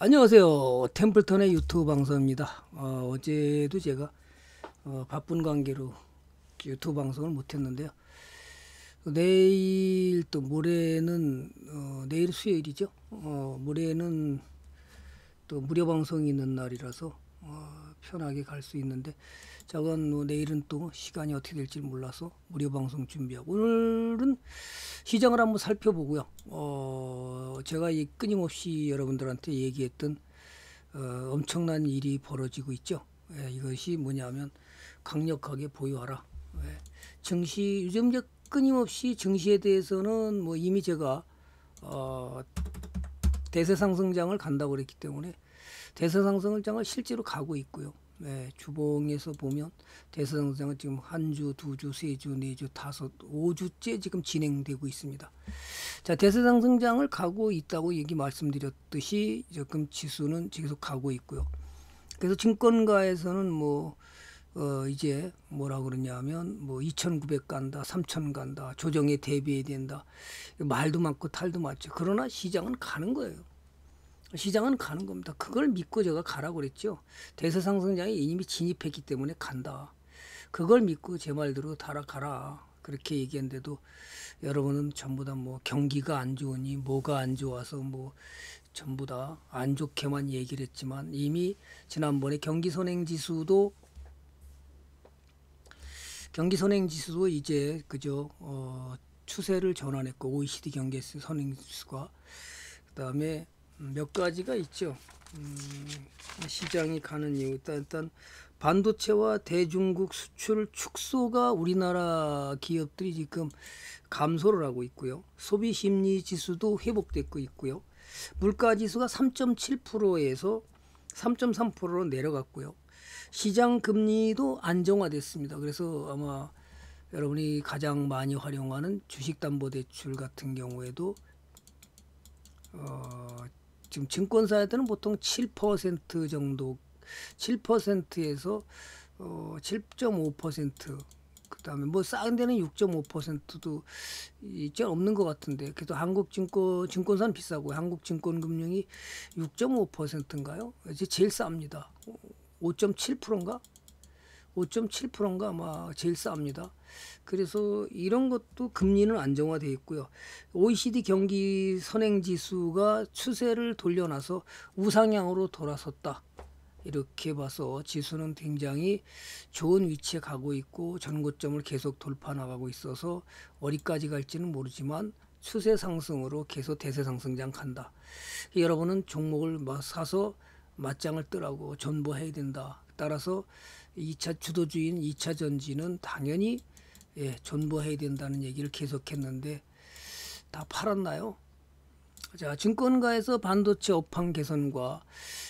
안녕하세요. 템플턴의 유튜브 방송입니다. 어, 어제도 제가 어, 바쁜 관계로 유튜브 방송을 못했는데요. 내일 또 모레는 어, 내일 수요일이죠. 어, 모레는 또 무료 방송이 있는 날이라서 어, 편하게 갈 수 있는데 저건 뭐 내일은 또 시간이 어떻게 될지 몰라서 무료 방송 준비하고 오늘은 시장을 한번 살펴보고요. 어, 제가 이 끊임없이 여러분들한테 얘기했던 어, 엄청난 일이 벌어지고 있죠. 예, 이것이 뭐냐면 강력하게 보유하라. 예, 증시 요즘 이제 끊임없이 증시에 대해서는 뭐 이미 제가 어, 대세 상승장을 간다고 그랬기 때문에 대세 상승장을 실제로 가고 있고요. 네, 주봉에서 보면 대세 상승장은 지금 한 주, 두 주, 세 주, 네 주, 다섯, 오 주째 지금 진행되고 있습니다. 자, 대세 상승장을 가고 있다고 얘기 말씀드렸듯이 지금 지수는 계속 가고 있고요. 그래서 증권가에서는 뭐 어, 이제 뭐라 그러냐면 뭐 2,900 간다, 3,000 간다, 조정에 대비해야 된다. 말도 많고 탈도 많죠. 그러나 시장은 가는 거예요. 시장은 가는 겁니다. 그걸 믿고 제가 가라고 그랬죠. 대세 상승장에 이미 진입했기 때문에 간다. 그걸 믿고 제 말대로 달아 가라. 그렇게 얘기했는데도 여러분은 전부 다 뭐 경기가 안 좋으니 뭐가 안 좋아서 뭐 전부 다 안 좋게만 얘기를 했지만 이미 지난번에 경기 선행 지수도 경기 선행 지수도 이제 그저 어 추세를 전환했고 OECD 경기 선행 지수가 그다음에 몇 가지가 있죠. 음, 시장이 가는 이유 일단, 일단 반도체와 대중국 수출 축소가 우리나라 기업들이 지금 감소를 하고 있고요. 소비 심리 지수도 회복되고 있고요. 물가 지수가 3.7%에서 3.3%로 내려갔고요. 시장 금리도 안정화됐습니다. 그래서 아마 여러분이 가장 많이 활용하는 주식담보대출 같은 경우에도 어, 지금 증권사에서는 보통 7% 정도 7%에서 어 7.5% 그다음에 뭐싼 데는 6.5%도 이제 없는 것 같은데 그래도 한국 증권 증권사는 비싸고 한국 증권금융이 6.5%인가요? 이제 제일 쌉니다. 5.7%인가? 5.7%인가 아마 제일 쌉니다. 그래서 이런 것도 금리는 안정화되어 있고요. OECD 경기 선행 지수가 추세를 돌려놔서 우상향으로 돌아섰다. 이렇게 봐서 지수는 굉장히 좋은 위치에 가고 있고 전고점을 계속 돌파 나가고 있어서 어디까지 갈지는 모르지만 추세 상승으로 계속 대세 상승장 간다. 여러분은 종목을 사서 맞짱을 뜨라고 전보해야 된다. 따라서 2차 주도주인 2차 전지는 당연히 예, 존버해야 된다는 얘기를 계속했는데 다 팔았나요? 자, 증권가에서 반도체 업황 개선과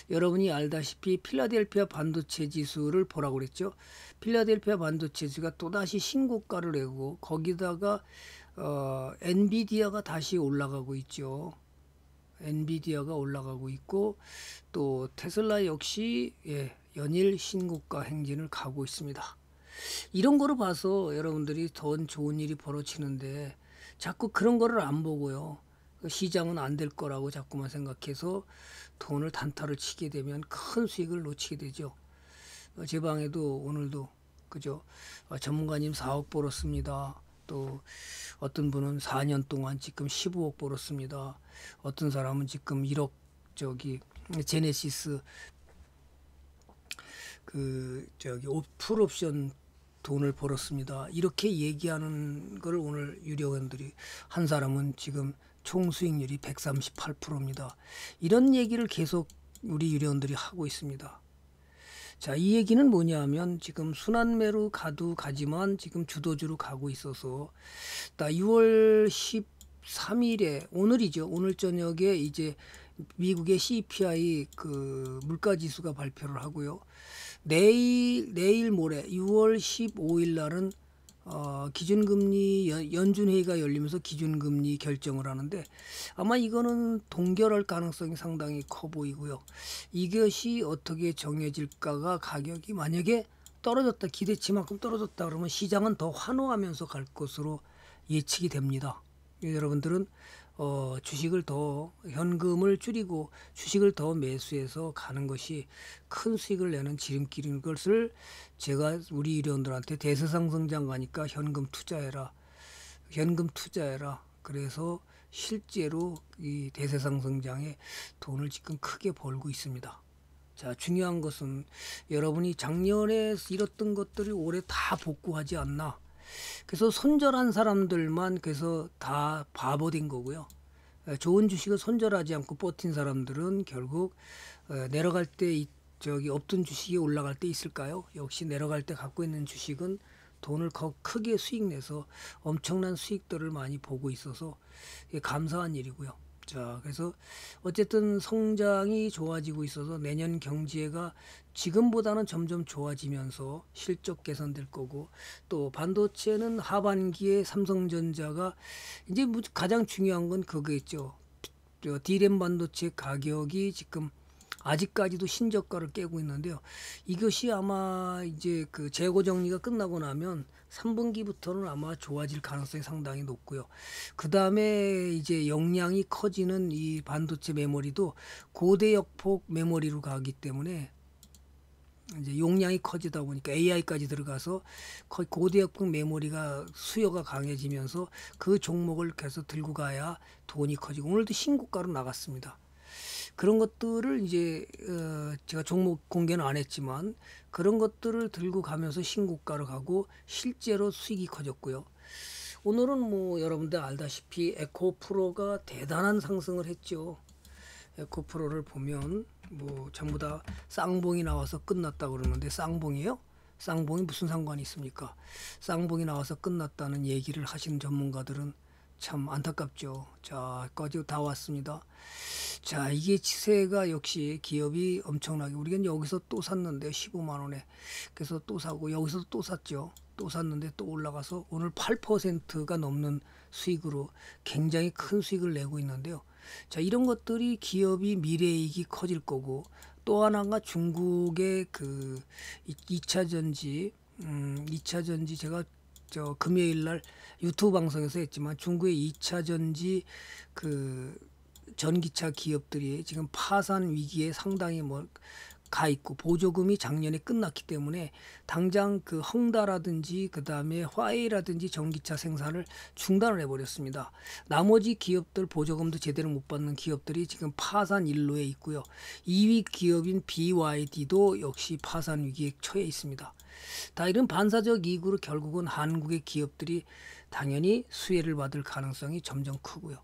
여러분이 알다시피 필라델피아 반도체 지수를 보라고 그랬죠. 필라델피아 반도체 지수가 또다시 신고가를 내고 거기다가 어, 엔비디아가 다시 올라가고 있죠. 엔비디아가 올라가고 있고 또 테슬라 역시 예, 연일 신고가 행진을 가고 있습니다. 이런 거로 봐서 여러분들이 더 좋은 일이 벌어지는데 자꾸 그런 거를 안 보고요. 그 시장은 안 될 거라고 자꾸만 생각해서 돈을 단타를 치게 되면 큰 수익을 놓치게 되죠. 어, 제 방에도 오늘도 그죠 어, 전문가님 4억 벌었습니다. 또 어떤 분은 4년 동안 지금 15억 벌었습니다. 어떤 사람은 지금 1억 저기 제네시스 그 저기 풀옵션 돈을 벌었습니다. 이렇게 얘기하는 걸 오늘 유료원들이 한 사람은 지금 총 수익률이 138%입니다. 이런 얘기를 계속 우리 유료원들이 하고 있습니다. 자, 이 얘기는 뭐냐면 지금 순환매로 가도 가지만 지금 주도주로 가고 있어서 6월 13일에 오늘이죠. 오늘 저녁에 이제 미국의 CPI 그 물가 지수가 발표를 하고요. 내일 내일 모레 6월 15일 날은 어, 기준금리 연준회의가 열리면서 기준금리 결정을 하는데 아마 이거는 동결할 가능성이 상당히 커 보이고요. 이것이 어떻게 정해질까가 가격이 만약에 떨어졌다 기대치만큼 떨어졌다 그러면 시장은 더 환호하면서 갈 것으로 예측이 됩니다. 여러분들은 어, 주식을 더 현금을 줄이고 주식을 더 매수해서 가는 것이 큰 수익을 내는 지름길인 것을 제가 우리 일원들한테 대세상승장 가니까 현금 투자해라. 현금 투자해라. 그래서 실제로 이 대세상승장에 돈을 지금 크게 벌고 있습니다. 자, 중요한 것은 여러분이 작년에 잃었던 것들이 올해 다 복구하지 않나. 그래서 손절한 사람들만 그래서 다 바보 된 거고요. 좋은 주식을 손절하지 않고 버틴 사람들은 결국 내려갈 때 저기 없던 주식이 올라갈 때 있을까요? 역시 내려갈 때 갖고 있는 주식은 돈을 크게 수익 내서 엄청난 수익들을 많이 보고 있어서 감사한 일이고요. 자, 그래서 어쨌든 성장이 좋아지고 있어서 내년 경제가 지금보다는 점점 좋아지면서 실적 개선될 거고 또 반도체는 하반기에 삼성전자가 이제 가장 중요한 건 그거겠죠. 디램 반도체 가격이 지금 아직까지도 신저가를 깨고 있는데요. 이것이 아마 이제 그 재고 정리가 끝나고 나면 3분기부터는 아마 좋아질 가능성이 상당히 높고요. 그 다음에 이제 용량이 커지는 이 반도체 메모리도 고대 역폭 메모리로 가기 때문에 이제 용량이 커지다 보니까 AI까지 들어가서 거의 고대 역폭 메모리가 수요가 강해지면서 그 종목을 계속 들고 가야 돈이 커지고 오늘도 신고가로 나갔습니다. 그런 것들을 이제 어 제가 종목 공개는 안 했지만 그런 것들을 들고 가면서 신고가로 가고 실제로 수익이 커졌고요. 오늘은 뭐 여러분들 알다시피 에코 프로가 대단한 상승을 했죠. 에코 프로를 보면 뭐 전부 다 쌍봉이 나와서 끝났다 그러는데 쌍봉이에요? 쌍봉이 무슨 상관이 있습니까? 쌍봉이 나와서 끝났다는 얘기를 하시는 전문가들은 참 안타깝죠. 자, 까지 다 왔습니다. 자, 이게 지세가 역시 기업이 엄청나게 우리가 여기서 또 샀는데 15만 원에 그래서 또 사고 여기서 또 샀죠. 또 샀는데 또 올라가서 오늘 8%가 넘는 수익으로 굉장히 큰 수익을 내고 있는데요. 자, 이런 것들이 기업이 미래이익이 커질 거고 또 하나가 중국의 그 2차 전지 음, 2차 전지 제가 저 금요일 날 유튜브 방송에서 했지만 중국의 2차 전지 그 전기차 기업들이 지금 파산 위기에 상당히 뭐 가 있고 보조금이 작년에 끝났기 때문에 당장 그 헝다라든지 그 다음에 화웨이라든지 전기차 생산을 중단을 해버렸습니다. 나머지 기업들 보조금도 제대로 못 받는 기업들이 지금 파산 일로에 있고요. 2위 기업인 BYD도 역시 파산 위기에 처해 있습니다. 다 이런 반사적 이익으로 결국은 한국의 기업들이 당연히 수혜를 받을 가능성이 점점 크고요.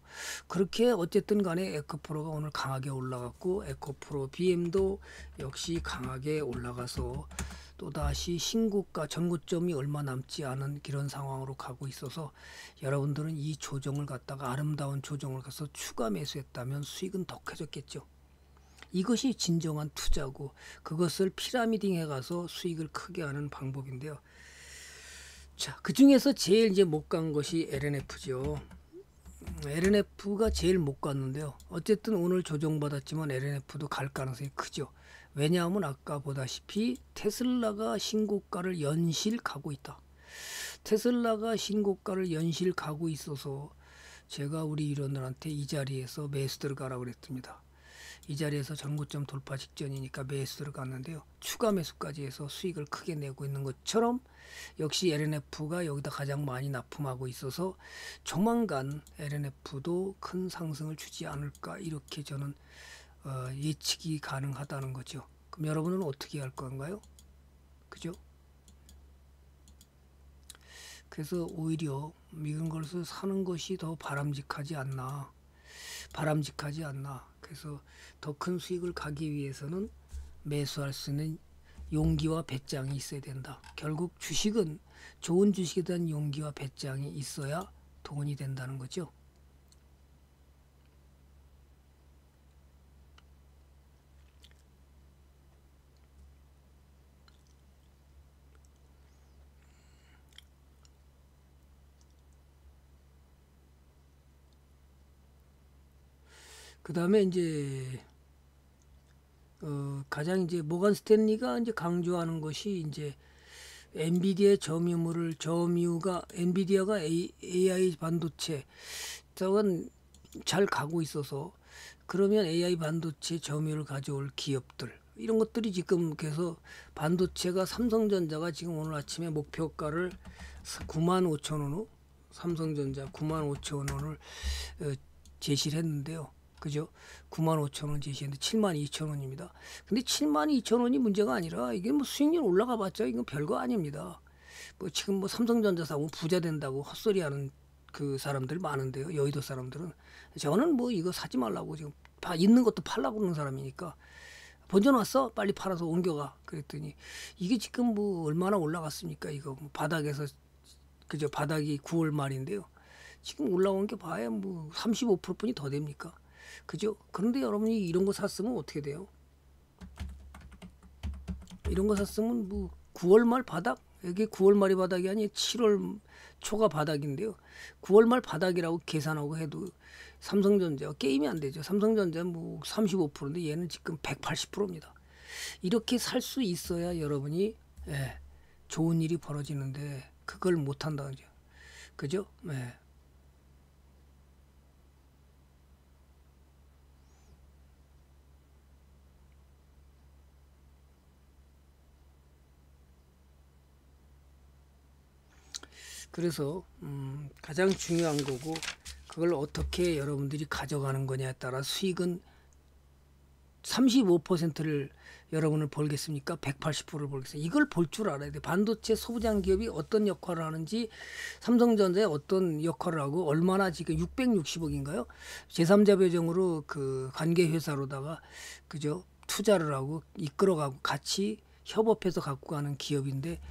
그렇게 어쨌든 간에 에코프로가 오늘 강하게 올라갔고 에코프로 BM도 역시 강하게 올라가서 또다시 신고가 전고점이 얼마 남지 않은 그런 상황으로 가고 있어서 여러분들은 이 조정을 갖다가 아름다운 조정을 가서 추가 매수했다면 수익은 더 커졌겠죠. 이것이 진정한 투자고 그것을 피라미딩 해 가서 수익을 크게 하는 방법인데요. 자, 그 중에서 제일 이제 못 간 것이 LNF죠. LNF가 제일 못 갔는데요. 어쨌든 오늘 조정받았지만 LNF도 갈 가능성이 크죠. 왜냐하면 아까 보다시피 테슬라가 신고가를 연실 가고 있다. 테슬라가 신고가를 연실 가고 있어서 제가 우리 일원들한테 이 자리에서 매수 들어가라 그랬습니다. 이 자리에서 전고점 돌파 직전이니까 매수 들어갔는데요. 추가 매수까지 해서 수익을 크게 내고 있는 것처럼 역시 LNF가 여기다 가장 많이 납품하고 있어서 조만간 LNF도 큰 상승을 주지 않을까 이렇게 저는 어, 예측이 가능하다는 거죠. 그럼 여러분은 어떻게 할 건가요? 그죠? 그래서 오히려 이런 것을 사는 것이 더 바람직하지 않나. 바람직하지 않나. 그래서 더 큰 수익을 가기 위해서는 매수할 수 있는 용기와 배짱이 있어야 된다. 결국 주식은 좋은 주식에 대한 용기와 배짱이 있어야 돈이 된다는 거죠. 그 다음에 이제 어, 가장 이제 모건 스탠리가 이제 강조하는 것이 이제 엔비디아의 점유물을 점유가 엔비디아가 A, AI 반도체 저건 잘 가고 있어서 그러면 AI 반도체 점유율을 가져올 기업들 이런 것들이 지금 그래서 반도체가 삼성전자가 지금 오늘 아침에 목표가를 9만 5천 원으로 삼성전자 9만 5천 원을 어, 제시를 했는데요. 그죠? 9만 5천 원 제시했는데 7만 2천 원입니다. 근데 7만 2천 원이 문제가 아니라 이게 뭐 수익률 올라가 봤자 이건 별거 아닙니다. 뭐 지금 뭐 삼성전자 사고 부자 된다고 헛소리 하는 그 사람들 많은데요. 여의도 사람들은 저는 뭐 이거 사지 말라고 지금 다 있는 것도 팔라고 그러는 사람이니까 번져놨어 빨리 팔아서 옮겨가 그랬더니 이게 지금 뭐 얼마나 올라갔습니까 이거 뭐 바닥에서 그저 바닥이 9월 말인데요. 지금 올라온 게 봐야 뭐 35%뿐이 더 됩니까? 그죠? 그런데 여러분이 이런 거 샀으면 어떻게 돼요? 이런 거 샀으면 뭐 9월 말 바닥? 이게 9월 말이 바닥이 아니 7월 초가 바닥인데요. 9월 말 바닥이라고 계산하고 해도 삼성전자 게임이 안 되죠. 삼성전자 뭐 35%인데 얘는 지금 180%입니다. 이렇게 살 수 있어야 여러분이 예, 좋은 일이 벌어지는데 그걸 못 한다는 거죠. 그죠? 예. 그래서 음, 가장 중요한 거고 그걸 어떻게 여러분들이 가져가는 거냐에 따라 수익은 35%를 여러분을 벌겠습니까? 180%를 벌겠습니까? 이걸 볼 줄 알아야 돼. 반도체 소부장 기업이 어떤 역할을 하는지 삼성전자에 어떤 역할을 하고 얼마나 지금 660억인가요? 제3자 배정으로 그 관계 회사로다가 그죠? 투자를 하고 이끌어가고 같이 협업해서 갖고 가는 기업인데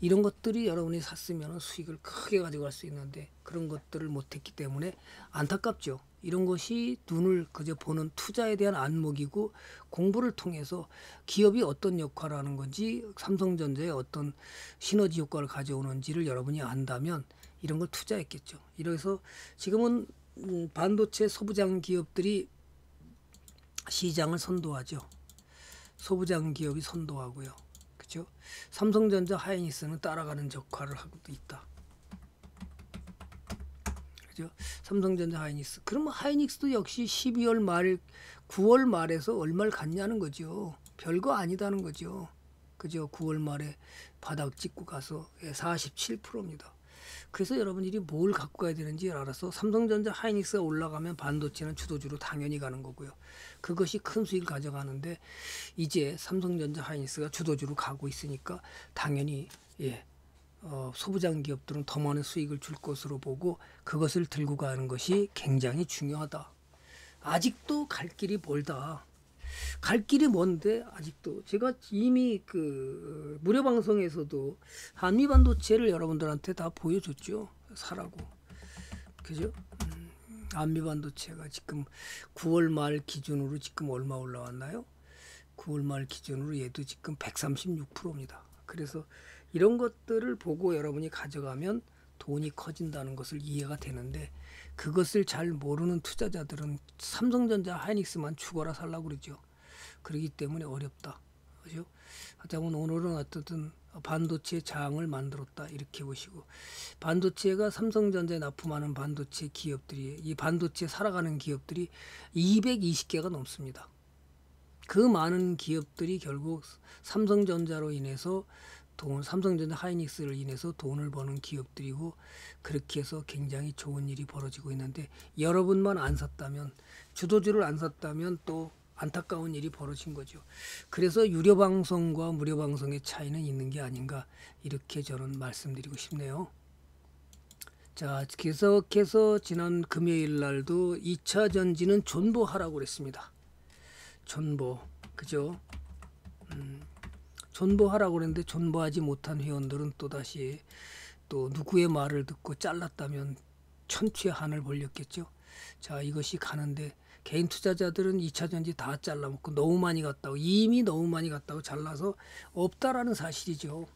이런 것들이 여러분이 샀으면 수익을 크게 가져갈 수 있는데 그런 것들을 못했기 때문에 안타깝죠. 이런 것이 눈을 그저 보는 투자에 대한 안목이고 공부를 통해서 기업이 어떤 역할을 하는 건지 삼성전자의 어떤 시너지 효과를 가져오는지를 여러분이 안다면 이런 걸 투자했겠죠. 이래서 지금은 음, 반도체 소부장 기업들이 시장을 선도하죠. 소부장 기업이 선도하고요. 그죠? 삼성전자 하이닉스는 따라가는 역할을 하고 있다. 그죠? 삼성전자 하이닉스. 그러면 하이닉스도 역시 12월 말, 9월 말에서 얼마를 갔냐는 거죠. 별거 아니다는 거죠. 그죠? 9월 말에 바닥 찍고 가서 47%입니다. 그래서 여러분들이 뭘 갖고 가야 되는지 알아서 삼성전자 하이닉스가 올라가면 반도체는 주도주로 당연히 가는 거고요. 그것이 큰 수익을 가져가는데 이제 삼성전자 하이닉스가 주도주로 가고 있으니까 당연히 예. 어, 소부장 기업들은 더 많은 수익을 줄 것으로 보고 그것을 들고 가는 것이 굉장히 중요하다. 아직도 갈 길이 멀다. 갈 길이 먼데 아직도 제가 이미 그 무료 방송에서도 한미 반도체를 여러분들한테 다 보여줬죠. 사라고. 그죠? 음, 한미 반도체가 지금 9월 말 기준으로 지금 얼마 올라왔나요? 9월 말 기준으로 얘도 지금 136%입니다. 그래서 이런 것들을 보고 여러분이 가져가면 돈이 커진다는 것을 이해가 되는데 그것을 잘 모르는 투자자들은 삼성전자 하이닉스만 죽어라 살라고 그러죠. 그러기 때문에 어렵다. 그죠? 하자면 오늘은 어떻든 반도체 장을 만들었다 이렇게 보시고 반도체가 삼성전자에 납품하는 반도체 기업들이 이 반도체 살아가는 기업들이 220개가 넘습니다. 그 많은 기업들이 결국 삼성전자로 인해서 돈 삼성전자 하이닉스를 인해서 돈을 버는 기업들이고 그렇게 해서 굉장히 좋은 일이 벌어지고 있는데 여러분만 안 샀다면 주도주를 안 샀다면 또 안타까운 일이 벌어진 거죠. 그래서 유료 방송과 무료 방송의 차이는 있는 게 아닌가 이렇게 저는 말씀드리고 싶네요. 자, 계속해서 지난 금요일 날도 2차 전지는 존버하라고 그랬습니다. 존버, 그죠? 음, 존버하라고 그랬는데 존버하지 못한 회원들은 또 다시 또 누구의 말을 듣고 잘랐다면 천추의 한을 벌렸겠죠. 자, 이것이 가는데 개인 투자자들은 2차 전지 다 잘라먹고 너무 많이 갔다고 이미 너무 많이 갔다고 잘라서 없다라는 사실이죠.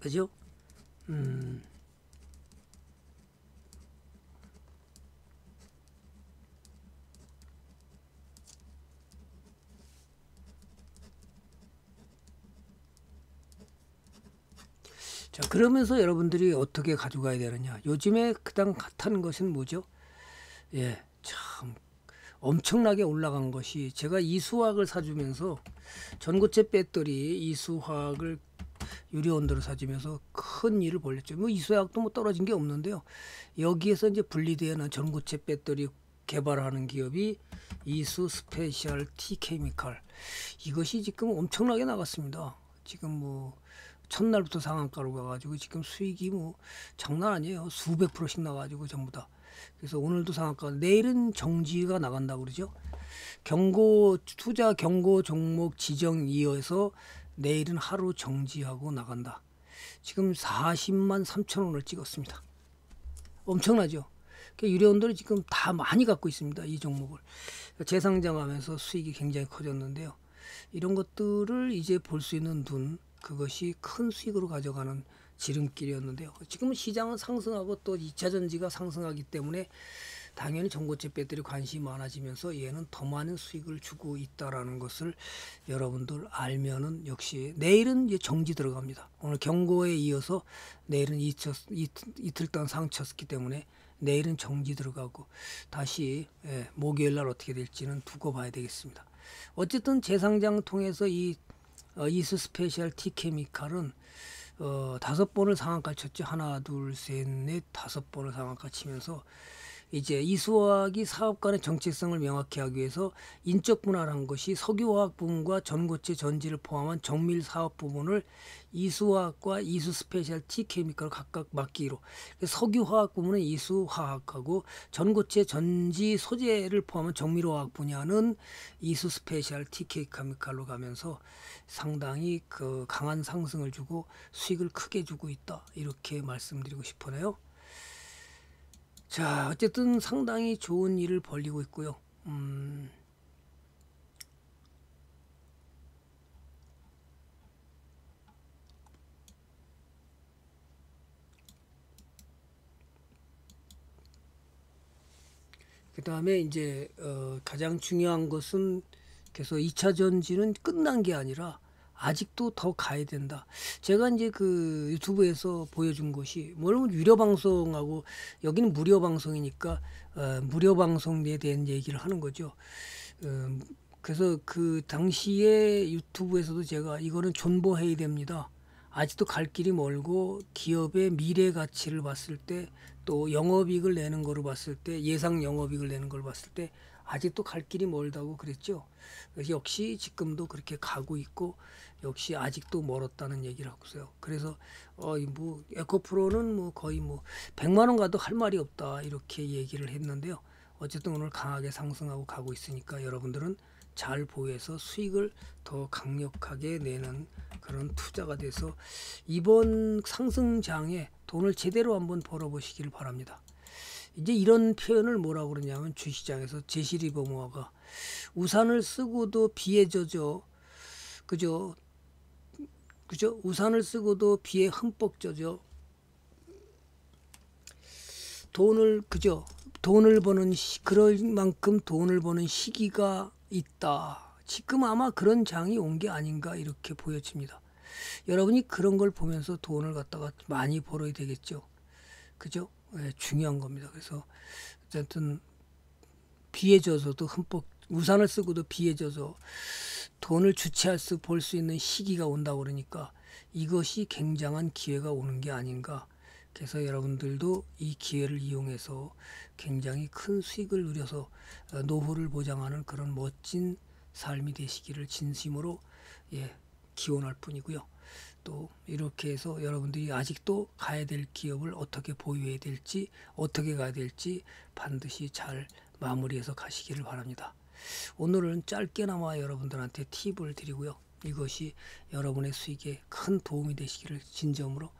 그죠? 음. 자 그러면서 여러분들이 어떻게 가져가야 되느냐 요즘에 그당 핫한 것은 뭐죠 예 참 엄청나게 올라간 것이 제가 이 수학을 사주면서 전고체 배터리 이 수학을 유리 온도를 사주면서 큰 일을 벌렸죠. 뭐 이수학도 뭐 떨어진 게 없는데요. 여기에서 이제 분리되는 전고체 배터리 개발하는 기업이 이수 스페셜 티 케미칼 이것이 지금 엄청나게 나갔습니다. 지금 뭐 첫날부터 상한가로 가가지고 지금 수익이 뭐 장난 아니에요. 수백 프로씩 나가지고 전부 다. 그래서 오늘도 상한가, 내일은 정지가 나간다 그러죠. 경고 투자 경고 종목 지정 이어서 내일은 하루 정지하고 나간다. 지금 40만 3천 원을 찍었습니다. 엄청나죠. 그러니까 유료원들이 지금 다 많이 갖고 있습니다. 이 종목을 재상장하면서 수익이 굉장히 커졌는데요. 이런 것들을 이제 볼 수 있는 눈 그것이 큰 수익으로 가져가는 지름길이었는데요. 지금은 시장은 상승하고 또 2차 전지가 상승하기 때문에 당연히 전고체 배터리 관심이 많아지면서 얘는 더 많은 수익을 주고 있다라는 것을 여러분들 알면은 역시 내일은 이제 정지 들어갑니다. 오늘 경고에 이어서 내일은 이틀, 이틀 동안 상쳤기 때문에 내일은 정지 들어가고 다시 예, 목요일 날 어떻게 될지는 두고 봐야 되겠습니다. 어쨌든 재상장 통해서 이 어, 이스 스페셜 티 케미칼은 어, 다섯 번을 상한가 쳤죠. 하나, 둘, 셋, 넷, 다섯 번을 상한가 치면서 이제 이수화학이 사업 간의 정체성을 명확히 하기 위해서 인적 분할한 것이 석유화학 부분과 전고체 전지를 포함한 정밀 사업 부분을 이수화학과 이수 스페셜 티 케미컬 각각 맡기로 석유화학 부분은 이수화학하고 전고체 전지 소재를 포함한 정밀화학 분야는 이수 스페셜 티 케미컬로 가면서 상당히 그 강한 상승을 주고 수익을 크게 주고 있다 이렇게 말씀드리고 싶어요. 자, 어쨌든 상당히 좋은 일을 벌리고 있고요. 음, 그 다음에 이제 어, 가장 중요한 것은 그래서 2차 전지는 끝난 게 아니라 아직도 더 가야 된다. 제가 이제 그 유튜브에서 보여준 것이 물론 유료 방송하고 여기는 무료 방송이니까 어, 무료 방송에 대한 얘기를 하는 거죠. 어, 그래서 그 당시에 유튜브에서도 제가 이거는 존버해야 됩니다. 아직도 갈 길이 멀고 기업의 미래 가치를 봤을 때 또 영업이익을 내는 거로 봤을 때 예상 영업이익을 내는 걸 봤을 때 아직도 갈 길이 멀다고 그랬죠. 역시 지금도 그렇게 가고 있고 역시 아직도 멀었다는 얘기를 하고 있어요. 그래서 어뭐 에코프로는 뭐 거의 뭐 100만 원 가도 할 말이 없다 이렇게 얘기를 했는데요. 어쨌든 오늘 강하게 상승하고 가고 있으니까 여러분들은 잘 보유해서 수익을 더 강력하게 내는 그런 투자가 돼서 이번 상승장에 돈을 제대로 한번 벌어보시기를 바랍니다. 이제 이런 표현을 뭐라고 그러냐면 주시장에서 제시리 버모아가 우산을 쓰고도 비에 젖어 그죠 그죠? 우산을 쓰고도 비에 흠뻑 젖어 돈을 그죠? 돈을 버는 시, 그럴 만큼 돈을 버는 시기가 있다. 지금 아마 그런 장이 온 게 아닌가 이렇게 보여집니다. 여러분이 그런 걸 보면서 돈을 갖다가 많이 벌어야 되겠죠. 그죠? 네, 중요한 겁니다. 그래서 어쨌든 비에 젖어도 흠뻑 우산을 쓰고도 비에 젖어 돈을 주체할 수 볼 수 있는 시기가 온다고 그러니까 이것이 굉장한 기회가 오는 게 아닌가. 그래서 여러분들도 이 기회를 이용해서 굉장히 큰 수익을 누려서 어, 노후를 보장하는 그런 멋진 삶이 되시기를 진심으로 예, 기원할 뿐이고요. 또 이렇게 해서 여러분들이 아직도 가야 될 기업을 어떻게 보유해야 될지 어떻게 가야 될지 반드시 잘 마무리해서 가시기를 바랍니다. 오늘은 짧게나마 여러분들한테 팁을 드리고요. 이것이 여러분의 수익에 큰 도움이 되시기를 진정으로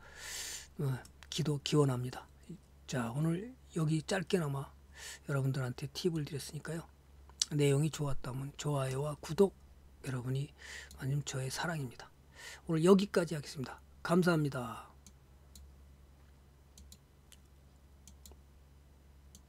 어, 기도 기원합니다. 자 오늘 여기 짧게나마 여러분들한테 팁을 드렸으니까요. 내용이 좋았다면 좋아요와 구독 여러분이 아니면 저의 사랑입니다. 오늘 여기까지 하겠습니다. 감사합니다.